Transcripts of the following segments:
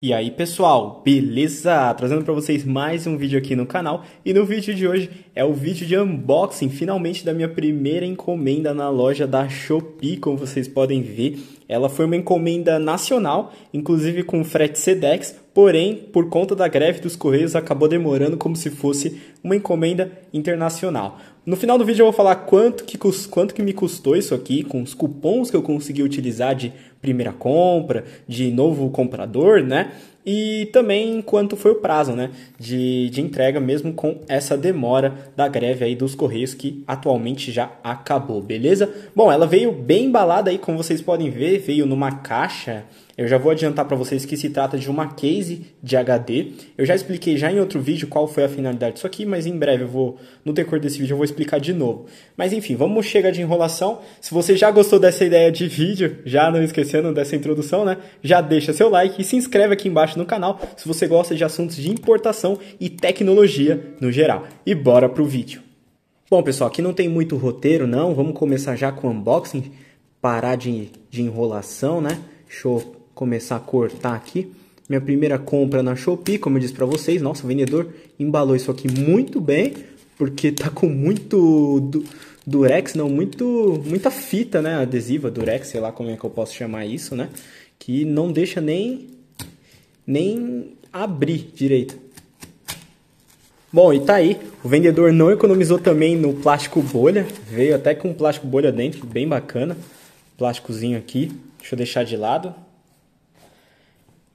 E aí pessoal, beleza? Trazendo para vocês mais um vídeo aqui no canal e no vídeo de hoje é o vídeo de unboxing finalmente da minha primeira encomenda na loja da Shopee, como vocês podem ver. Ela foi uma encomenda nacional, inclusive com frete Sedex, porém por conta da greve dos Correios acabou demorando como se fosse uma encomenda internacional. No final do vídeo eu vou falar quanto que, quanto que me custou isso aqui, com os cupons que eu consegui utilizar de primeira compra, de novo comprador, né? E também quanto foi o prazo, né? De, de entrega, mesmo com essa demora da greve aí dos Correios, que atualmente já acabou, beleza? Bom, ela veio bem embalada aí, como vocês podem ver, veio numa caixa eu já vou adiantar para vocês que se trata de uma case de HD. Eu já expliquei já em outro vídeo qual foi a finalidade disso aqui, mas em breve eu vou, no decorrer desse vídeo eu vou explicar de novo. Mas enfim, vamos chegar de enrolação. Se você já gostou dessa ideia de vídeo, já não esquecendo dessa introdução, né? Já deixa seu like e se inscreve aqui embaixo no canal se você gosta de assuntos de importação e tecnologia no geral. E bora pro vídeo. Bom, pessoal, aqui não tem muito roteiro, não. Vamos começar já com o unboxing. Parar de, de enrolação, né? Deixa eu começar a cortar aqui. Minha primeira compra na Shopee, como eu disse para vocês. Nossa, o vendedor embalou isso aqui muito bem, porque tá com muito du durex, não, muito muita fita, né, adesiva, durex, sei lá como é que eu posso chamar isso, né? Que não deixa nem nem abrir direito. Bom, e tá aí. O vendedor não economizou também no plástico bolha. Veio até com plástico bolha dentro, bem bacana. Plásticozinho aqui. Deixa eu deixar de lado.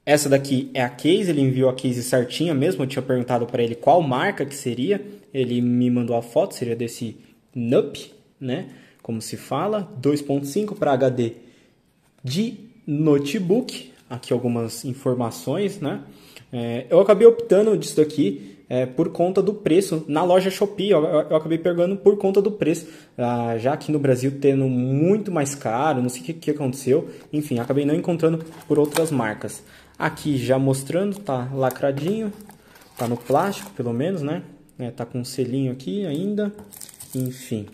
Essa daqui é a case, ele enviou a case certinha mesmo, eu tinha perguntado para ele qual marca que seria, ele me mandou a foto, seria desse NUP, né, como se fala, 2.5 para HD de notebook, aqui algumas informações, né, é, eu acabei optando disso daqui é, por conta do preço na loja Shopee, eu, eu acabei pegando por conta do preço, ah, já aqui no Brasil tendo muito mais caro, não sei o que, que aconteceu, enfim, acabei não encontrando por outras marcas. Aqui já mostrando, tá lacradinho, tá no plástico pelo menos, né? É, tá com um selinho aqui ainda, enfim.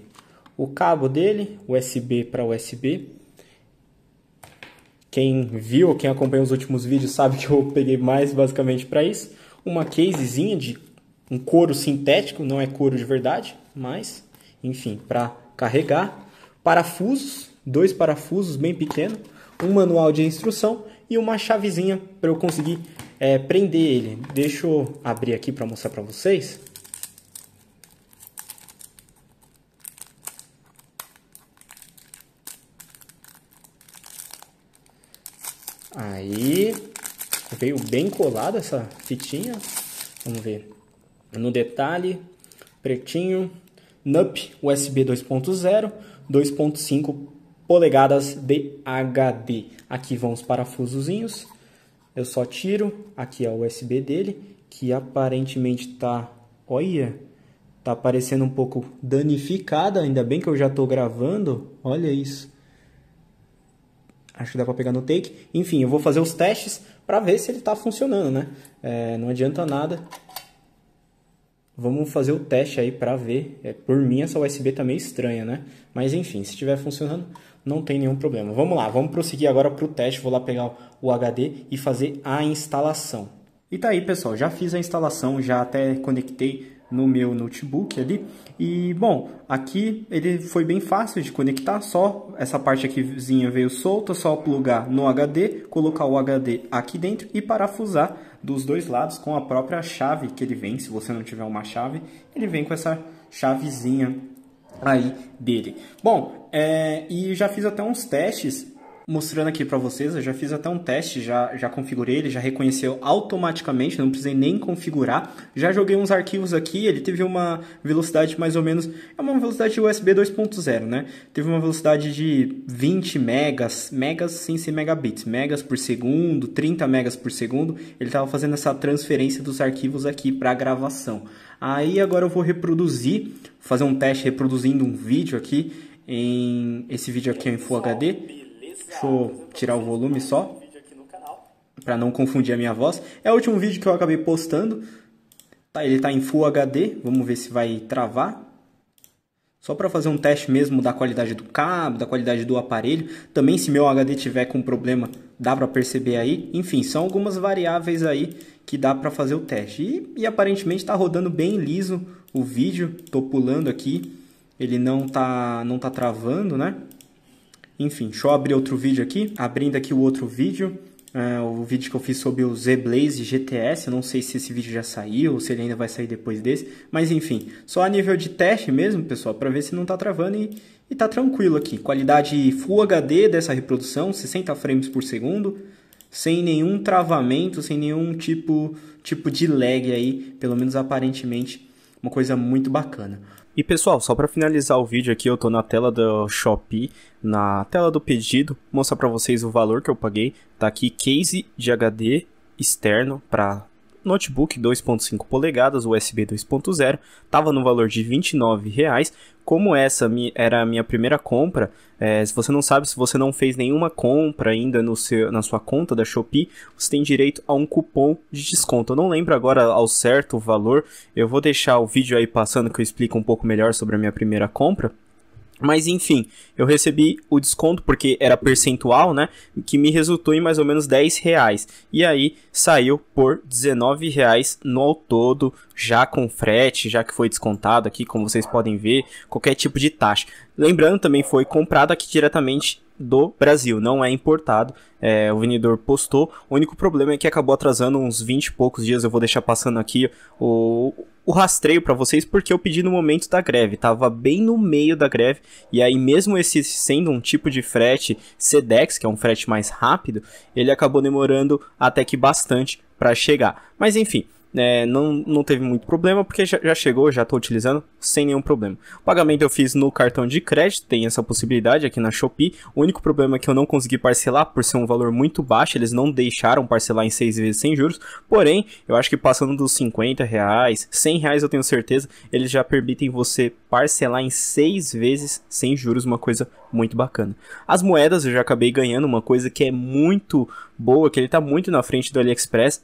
O cabo dele, USB para USB. Quem viu, quem acompanha os últimos vídeos sabe que eu peguei mais basicamente para isso. Uma casezinha de um couro sintético, não é couro de verdade, mas enfim, para carregar. Parafusos, dois parafusos bem pequenos, um manual de instrução e uma chavezinha para eu conseguir é, prender ele. Deixa eu abrir aqui para mostrar para vocês. Aí, veio bem colada essa fitinha. Vamos ver. No detalhe, pretinho, NUP USB 2.0, 2.5 polegadas de HD. Aqui vão os parafusozinhos. Eu só tiro. Aqui é o USB dele, que aparentemente tá, olha, tá parecendo um pouco danificada. Ainda bem que eu já estou gravando. Olha isso. Acho que dá para pegar no take. Enfim, eu vou fazer os testes para ver se ele está funcionando, né? É, não adianta nada Vamos fazer o teste aí para ver. É, por mim essa USB tá meio estranha, né? Mas enfim, se estiver funcionando, não tem nenhum problema. Vamos lá, vamos prosseguir agora para o teste. Vou lá pegar o HD e fazer a instalação. E tá aí, pessoal. Já fiz a instalação, já até conectei no meu notebook ali. E bom, aqui ele foi bem fácil de conectar, só essa parte aqui veio solta, só plugar no HD, colocar o HD aqui dentro e parafusar dos dois lados com a própria chave que ele vem. Se você não tiver uma chave, ele vem com essa chavezinha aí dele. Bom, é, e já fiz até uns testes mostrando aqui para vocês, eu já fiz até um teste, já, já configurei, ele já reconheceu automaticamente, não precisei nem configurar. Já joguei uns arquivos aqui, ele teve uma velocidade mais ou menos, é uma velocidade USB 2.0, né? Teve uma velocidade de 20 megas, megas sem ser megabits, megas por segundo, 30 megas por segundo. Ele estava fazendo essa transferência dos arquivos aqui para gravação. Aí agora eu vou reproduzir, fazer um teste reproduzindo um vídeo aqui, em esse vídeo aqui é em Full HD Deixa eu tirar o volume só. Para não confundir a minha voz. É o último vídeo que eu acabei postando. Tá, ele está em Full HD. Vamos ver se vai travar. só para fazer um teste mesmo da qualidade do cabo, da qualidade do aparelho. Também se meu HD tiver com problema, dá para perceber aí. Enfim, são algumas variáveis aí que dá para fazer o teste. E, e aparentemente está rodando bem liso o vídeo. Estou pulando aqui, ele não tá não tá travando, né? Enfim, deixa eu abrir outro vídeo aqui. Abrindo aqui o outro vídeo. É, o vídeo que eu fiz sobre o Z-Blaze GTS, eu não sei se esse vídeo já saiu ou se ele ainda vai sair depois desse, mas enfim, só a nível de teste mesmo, pessoal, para ver se não está travando e, e tá tranquilo aqui. Qualidade Full HD dessa reprodução, 60 frames por segundo, sem nenhum travamento, sem nenhum tipo, tipo de lag aí, pelo menos aparentemente, uma coisa muito bacana. E pessoal, só para finalizar o vídeo aqui, eu tô na tela do Shopee, na tela do pedido, mostrar para vocês o valor que eu paguei. Tá aqui case de HD externo para notebook 2.5 polegadas, USB 2.0, estava no valor de R$ 29,00. Como essa era a minha primeira compra, é, se você não sabe, se você não fez nenhuma compra ainda no seu, na sua conta da Shopee, você tem direito a um cupom de desconto. Eu não lembro agora ao certo o valor, eu vou deixar o vídeo aí passando que eu explico um pouco melhor sobre a minha primeira compra. Mas enfim, eu recebi o desconto porque era percentual, né? Que me resultou em mais ou menos 10 reais. E aí saiu por 19 reais no todo, já com frete, já que foi descontado aqui, como vocês podem ver, qualquer tipo de taxa. Lembrando, também foi comprado aqui diretamente do Brasil, não é importado. É, o vendedor postou. O único problema é que acabou atrasando uns 20 e poucos dias. Eu vou deixar passando aqui o, o rastreio para vocês porque eu pedi no momento da greve, tava bem no meio da greve e aí mesmo esse sendo um tipo de frete Sedex, que é um frete mais rápido, ele acabou demorando até que bastante para chegar. Mas enfim, é, não, não teve muito problema, porque já, já chegou, já estou utilizando sem nenhum problema. O pagamento eu fiz no cartão de crédito, tem essa possibilidade aqui na Shopee. O único problema é que eu não consegui parcelar por ser um valor muito baixo, eles não deixaram parcelar em seis vezes sem juros. Porém, eu acho que passando dos 50 reais, 100 reais eu tenho certeza, eles já permitem você parcelar em seis vezes sem juros, uma coisa muito bacana. As moedas eu já acabei ganhando, uma coisa que é muito boa, que ele está muito na frente do AliExpress,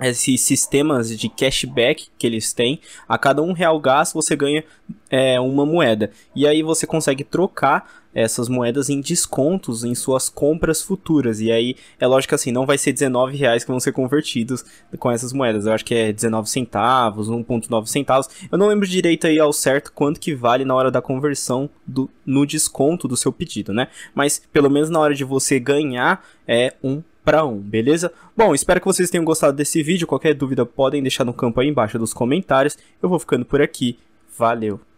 esses sistemas de cashback que eles têm, a cada um real gasto você ganha é, uma moeda. E aí você consegue trocar essas moedas em descontos em suas compras futuras. E aí é lógico assim, não vai ser 19 reais que vão ser convertidos com essas moedas. Eu acho que é 19 centavos, 1.9 centavos. Eu não lembro direito aí ao certo quanto que vale na hora da conversão do, no desconto do seu pedido, né? Mas pelo menos na hora de você ganhar é um para um, beleza? Bom, espero que vocês tenham gostado desse vídeo. Qualquer dúvida podem deixar no campo aí embaixo dos comentários. Eu vou ficando por aqui. Valeu!